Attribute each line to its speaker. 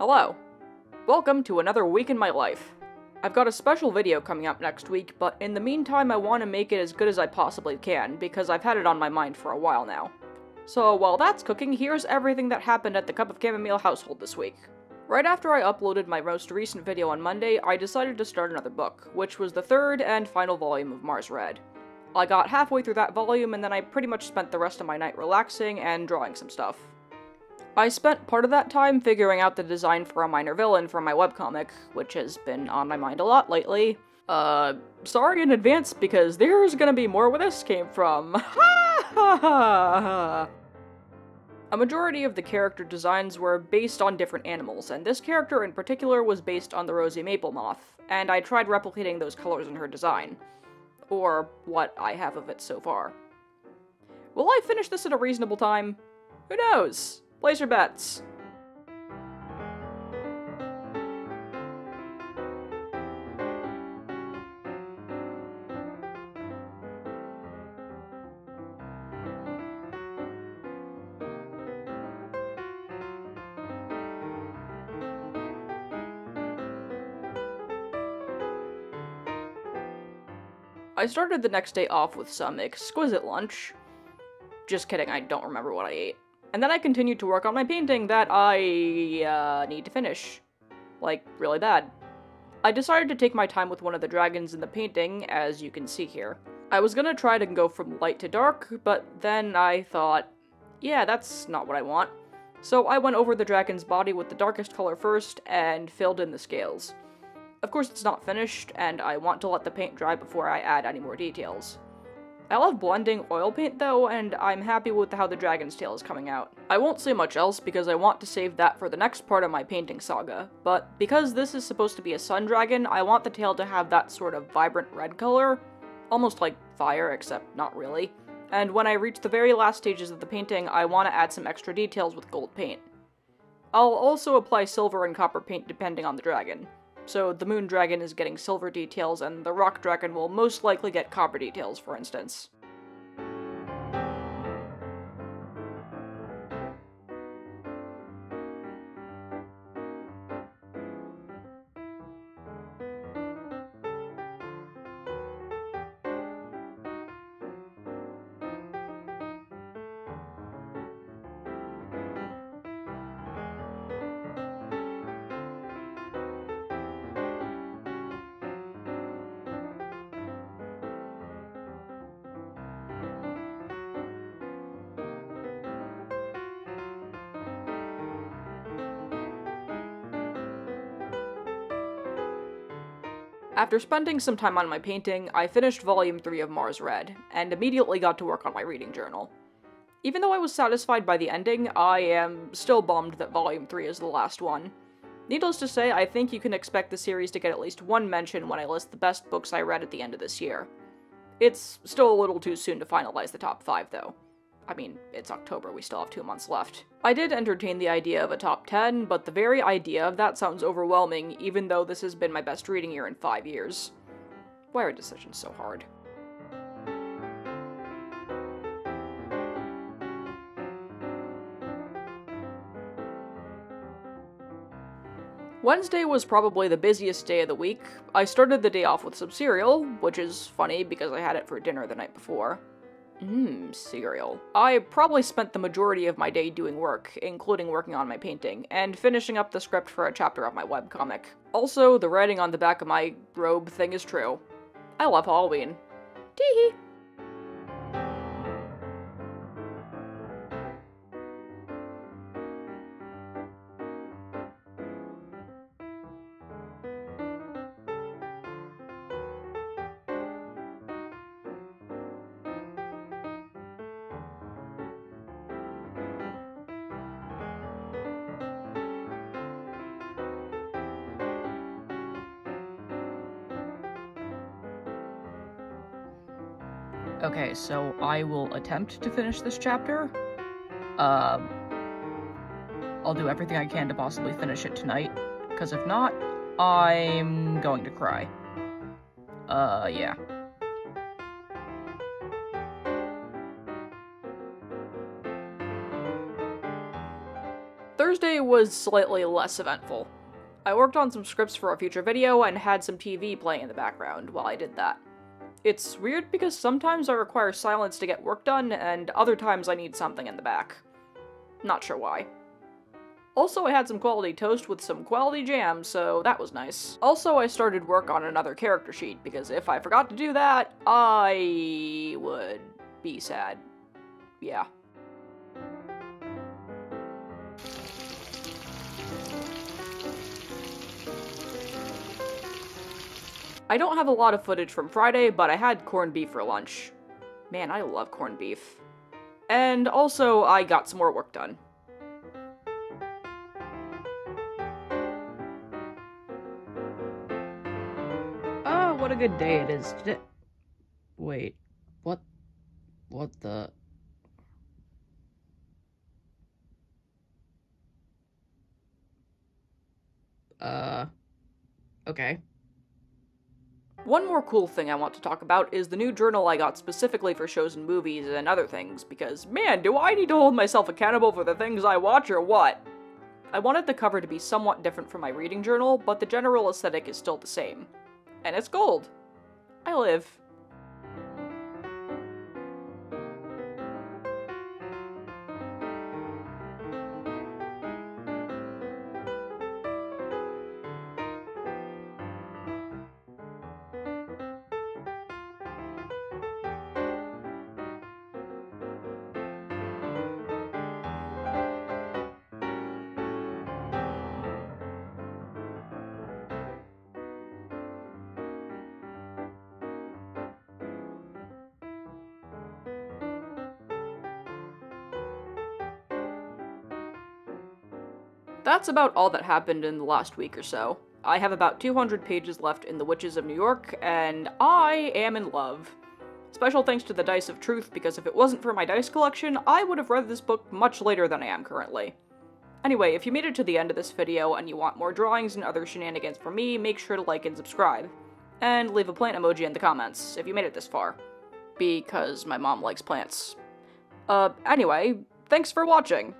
Speaker 1: Hello. Welcome to another week in my life. I've got a special video coming up next week, but in the meantime I want to make it as good as I possibly can, because I've had it on my mind for a while now. So while that's cooking, here's everything that happened at the Cup of Chamomile household this week. Right after I uploaded my most recent video on Monday, I decided to start another book, which was the third and final volume of Mars Red. I got halfway through that volume and then I pretty much spent the rest of my night relaxing and drawing some stuff. I spent part of that time figuring out the design for a minor villain for my webcomic, which has been on my mind a lot lately. Uh, sorry in advance because there's gonna be more where this came from. Ha ha ha! A majority of the character designs were based on different animals, and this character in particular was based on the rosy maple moth, and I tried replicating those colors in her design. Or what I have of it so far. Will I finish this at a reasonable time? Who knows? Place your bets. I started the next day off with some exquisite lunch. Just kidding, I don't remember what I ate. And then I continued to work on my painting that I uh, need to finish. Like, really bad. I decided to take my time with one of the dragons in the painting, as you can see here. I was gonna try to go from light to dark, but then I thought, yeah, that's not what I want. So I went over the dragon's body with the darkest color first and filled in the scales. Of course it's not finished, and I want to let the paint dry before I add any more details. I love blending oil paint though, and I'm happy with how the dragon's tail is coming out. I won't say much else because I want to save that for the next part of my painting saga, but because this is supposed to be a sun dragon, I want the tail to have that sort of vibrant red color, almost like fire, except not really. And when I reach the very last stages of the painting, I want to add some extra details with gold paint. I'll also apply silver and copper paint depending on the dragon. So the moon dragon is getting silver details, and the rock dragon will most likely get copper details, for instance. After spending some time on my painting, I finished volume 3 of Mars Red, and immediately got to work on my reading journal. Even though I was satisfied by the ending, I am still bummed that volume 3 is the last one. Needless to say, I think you can expect the series to get at least one mention when I list the best books I read at the end of this year. It's still a little too soon to finalize the top 5, though. I mean, it's October, we still have two months left. I did entertain the idea of a top 10, but the very idea of that sounds overwhelming, even though this has been my best reading year in five years. Why are decisions so hard? Wednesday was probably the busiest day of the week. I started the day off with some cereal, which is funny because I had it for dinner the night before. Mmm, cereal. I probably spent the majority of my day doing work, including working on my painting, and finishing up the script for a chapter of my webcomic. Also, the writing on the back of my robe thing is true. I love Halloween. Teehee! Okay, so I will attempt to finish this chapter. Um, I'll do everything I can to possibly finish it tonight, because if not, I'm going to cry. Uh, yeah. Thursday was slightly less eventful. I worked on some scripts for a future video and had some TV playing in the background while I did that. It's weird because sometimes I require silence to get work done, and other times I need something in the back. Not sure why. Also, I had some quality toast with some quality jam, so that was nice. Also, I started work on another character sheet, because if I forgot to do that, I would be sad. Yeah. I don't have a lot of footage from Friday, but I had corned beef for lunch. Man, I love corned beef. And also, I got some more work done.
Speaker 2: Oh, what a good day it is today. Wait, what? What the? Uh, okay.
Speaker 1: One more cool thing I want to talk about is the new journal I got specifically for shows and movies and other things, because man, do I need to hold myself accountable for the things I watch or what? I wanted the cover to be somewhat different from my reading journal, but the general aesthetic is still the same. And it's gold. I live. That's about all that happened in the last week or so. I have about 200 pages left in The Witches of New York, and I am in love. Special thanks to the Dice of Truth, because if it wasn't for my dice collection, I would have read this book much later than I am currently. Anyway, if you made it to the end of this video and you want more drawings and other shenanigans from me, make sure to like and subscribe. And leave a plant emoji in the comments, if you made it this far. Because my mom likes plants. Uh, anyway, thanks for watching!